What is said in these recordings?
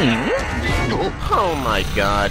Hmm. Oh my god.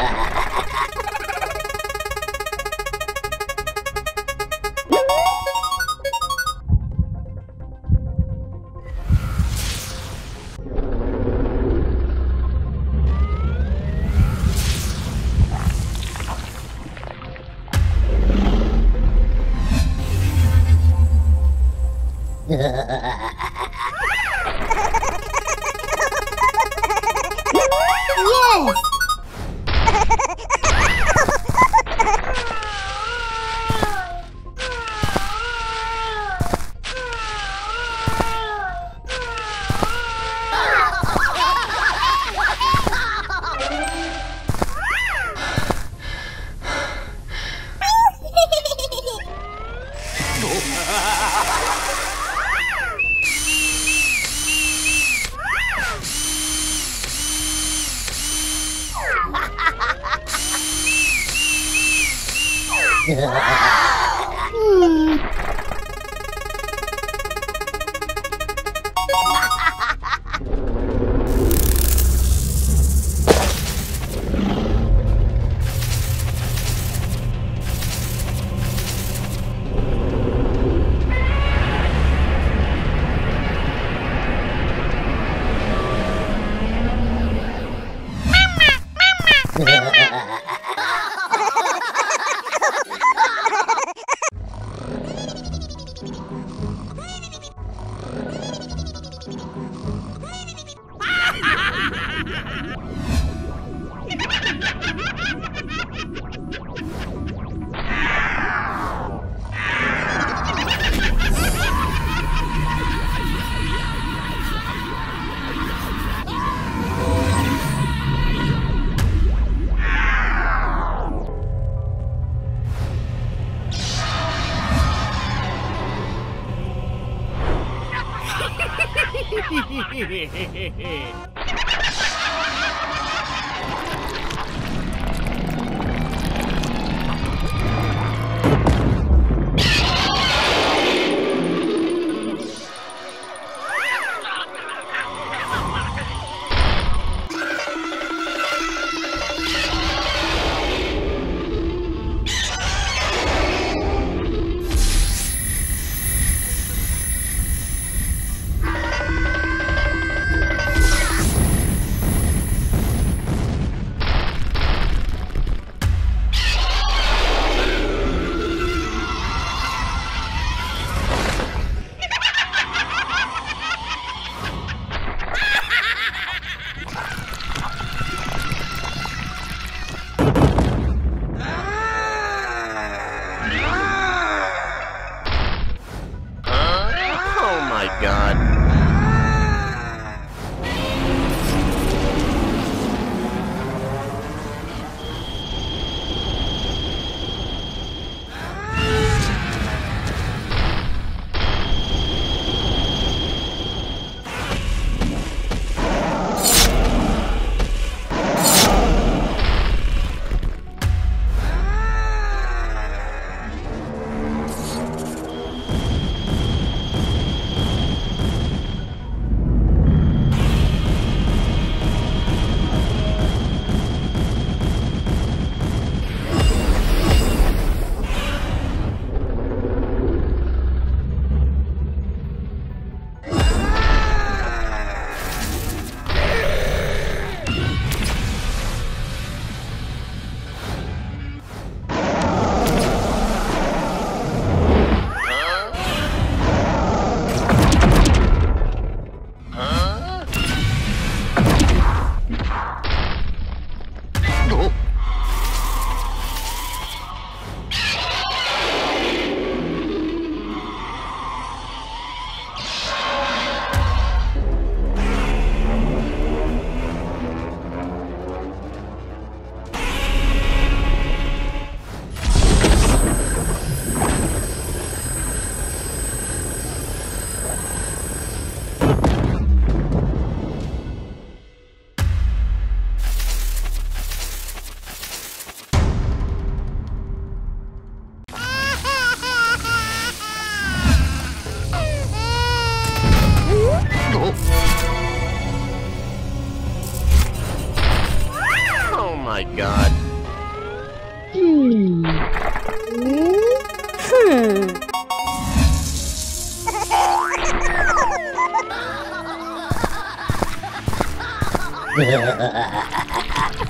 Ha ha ha! Yeah. Ừ. Oh my god. Ha ha ha ha ha ha!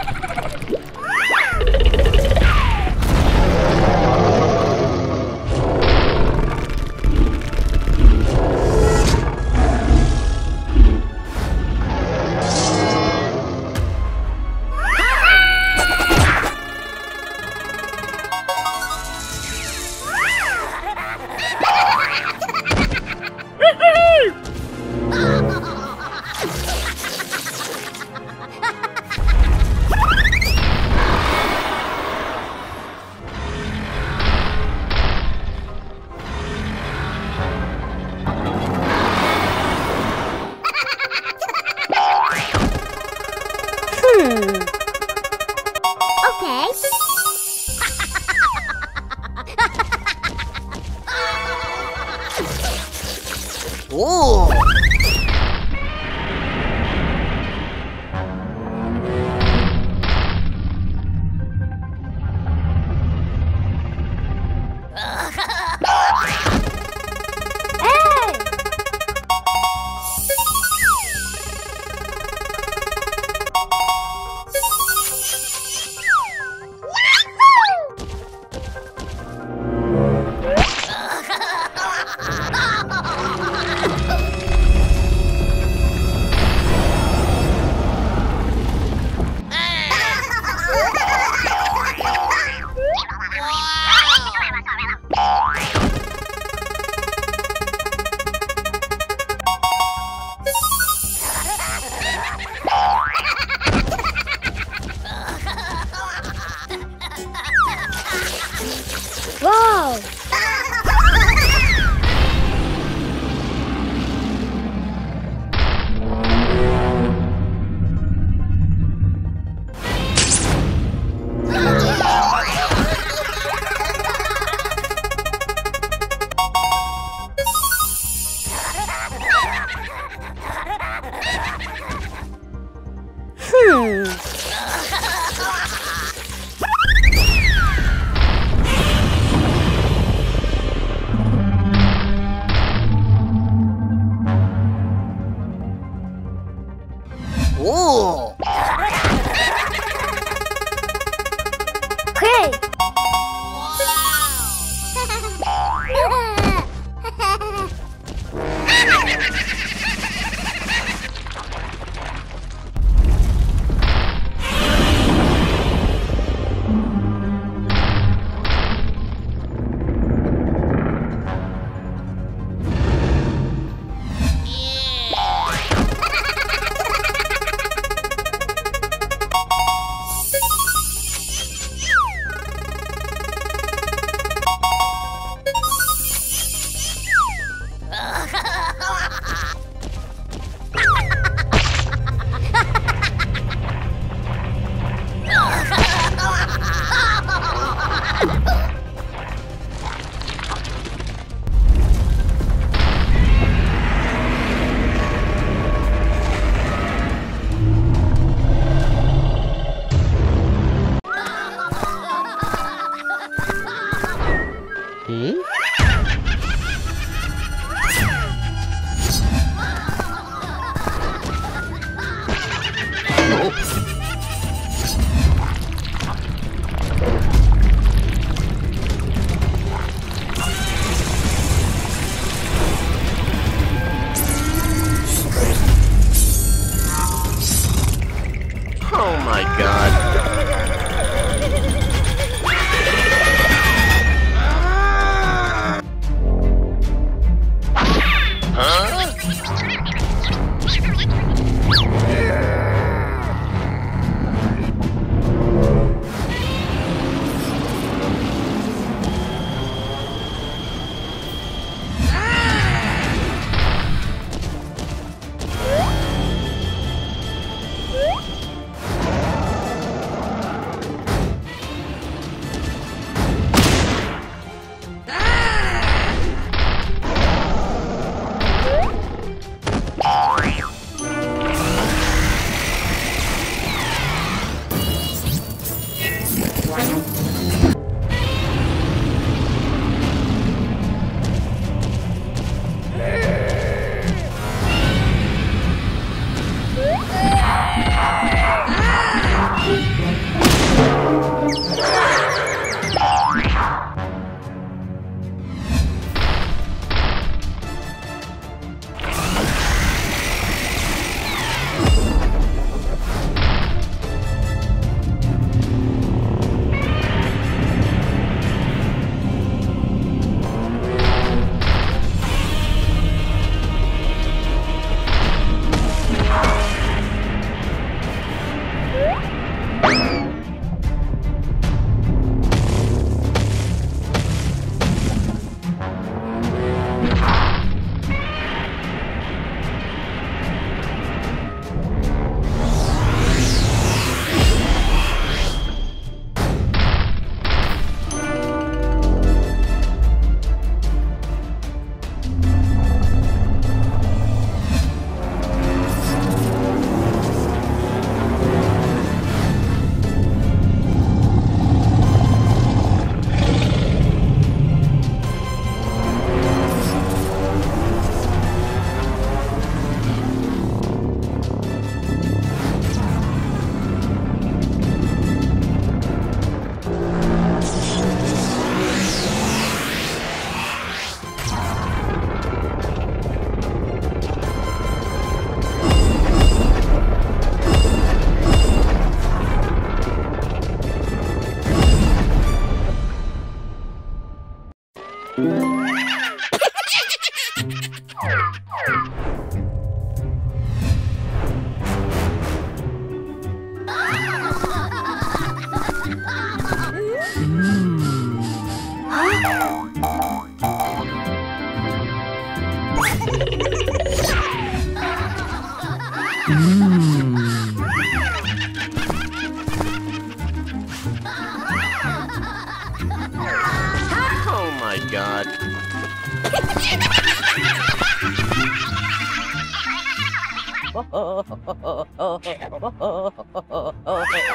哦哦哦哦哦哦哦哦哦哦哦哦哦哦哦哦哦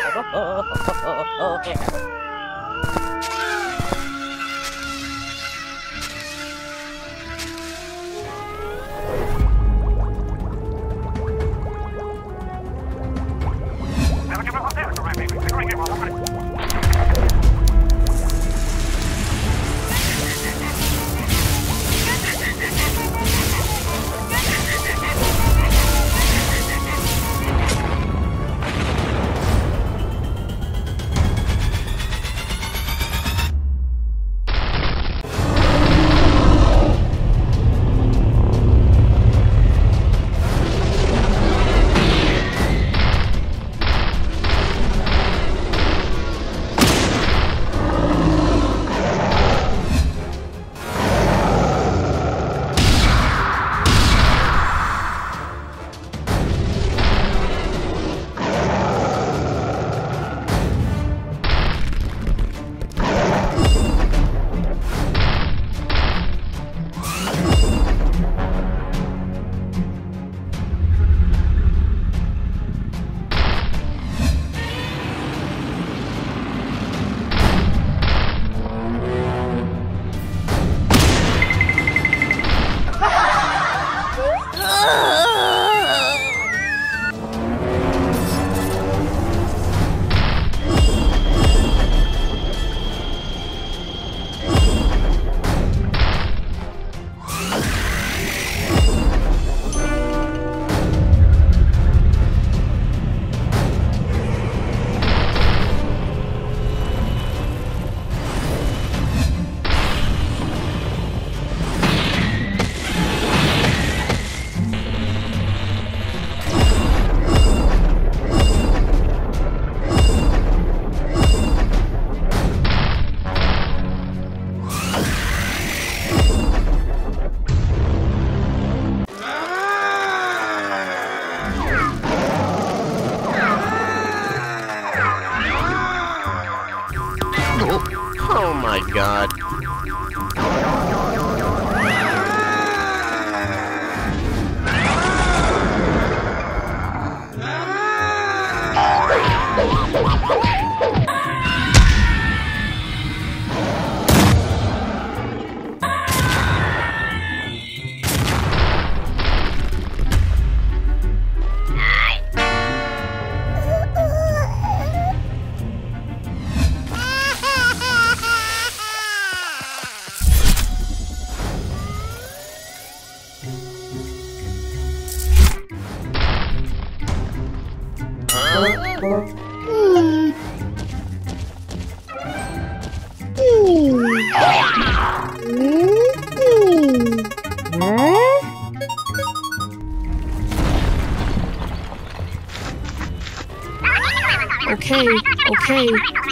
Okay, okay.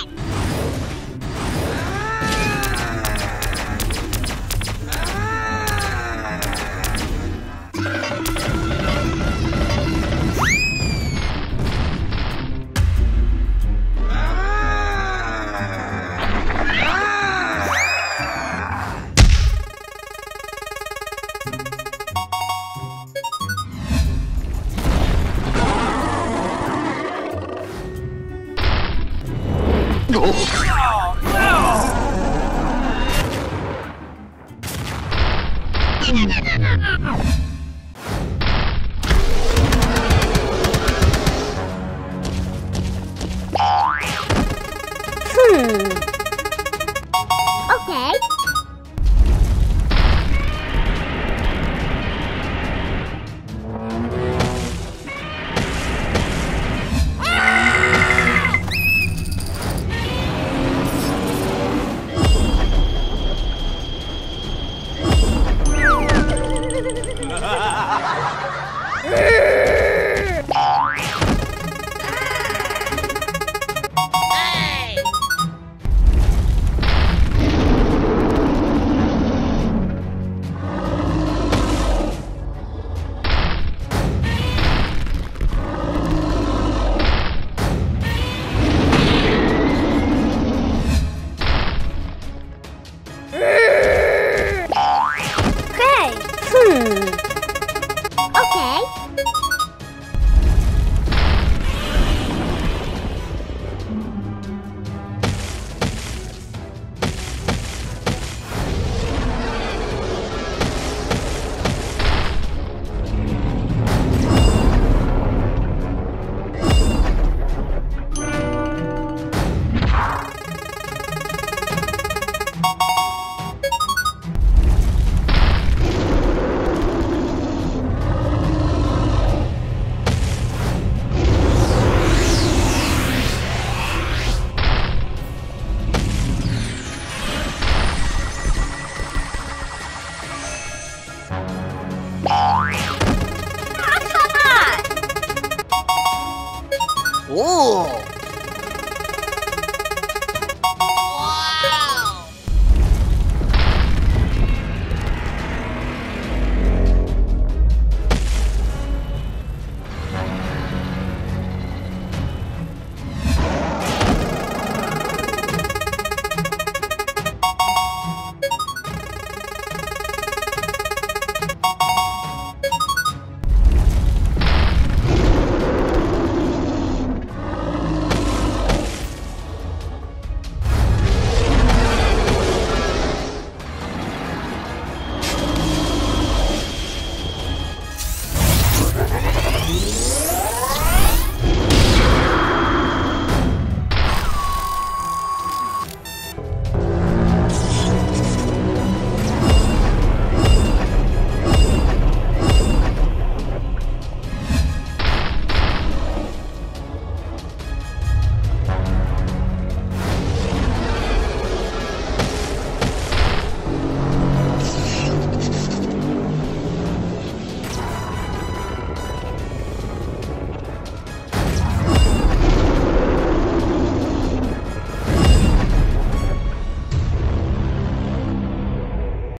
Hmm.